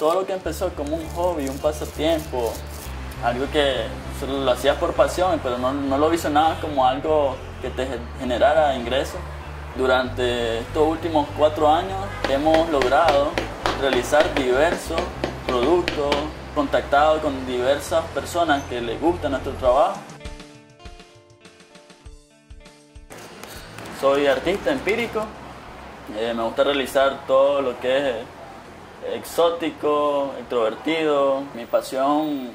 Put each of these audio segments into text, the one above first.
todo lo que empezó como un hobby, un pasatiempo, algo que lo hacías por pasión, pero no, no lo visionabas como algo que te generara ingresos. Durante estos últimos cuatro años hemos logrado realizar diversos productos, contactado con diversas personas que les gusta nuestro trabajo. Soy artista empírico, eh, me gusta realizar todo lo que es exótico, extrovertido. Mi pasión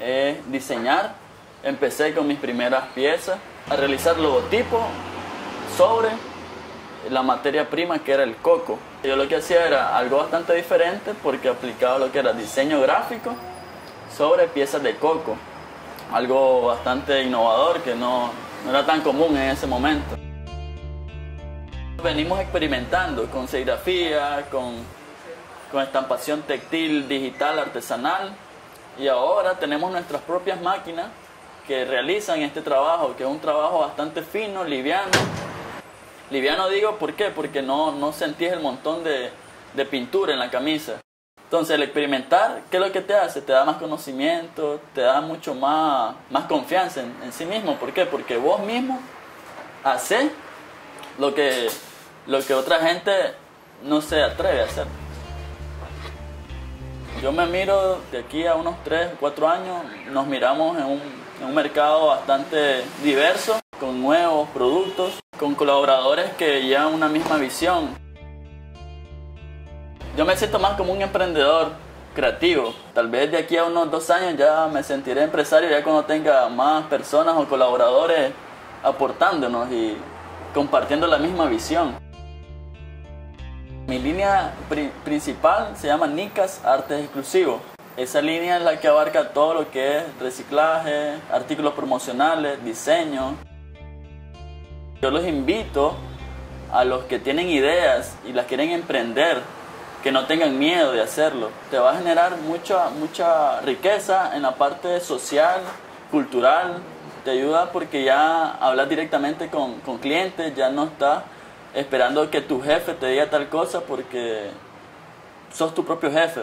es diseñar. Empecé con mis primeras piezas a realizar logotipos sobre la materia prima que era el coco. Yo lo que hacía era algo bastante diferente porque aplicaba lo que era diseño gráfico sobre piezas de coco. Algo bastante innovador que no, no era tan común en ese momento. Venimos experimentando con serigrafía, con, con estampación textil, digital, artesanal y ahora tenemos nuestras propias máquinas que realizan este trabajo, que es un trabajo bastante fino, liviano, Liviano digo, ¿por qué? Porque no, no sentís el montón de, pintura en la camisa. Entonces, el experimentar, ¿qué es lo que te hace? Te da más conocimiento, te da mucho más, más confianza en, en sí mismo. ¿Por qué? Porque vos mismo haces lo que, lo que otra gente no se atreve a hacer. Yo me miro de aquí a unos 3, 4 años, nos miramos en un, mercado bastante diverso, con nuevos productos, con colaboradores que llevan una misma visión. Yo me siento más como un emprendedor creativo. Tal vez de aquí a unos dos años ya me sentiré empresario ya cuando tenga más personas o colaboradores aportándonos y compartiendo la misma visión. Mi línea principal se llama Nicas Artes Exclusivos. Esa línea es la que abarca todo lo que es reciclaje, artículos promocionales, diseño, yo los invito a los que tienen ideas y las quieren emprender, que no tengan miedo de hacerlo. Te va a generar mucha, mucha riqueza en la parte social, cultural. Te ayuda porque ya hablas directamente con, con clientes, ya no estás esperando que tu jefe te diga tal cosa porque sos tu propio jefe.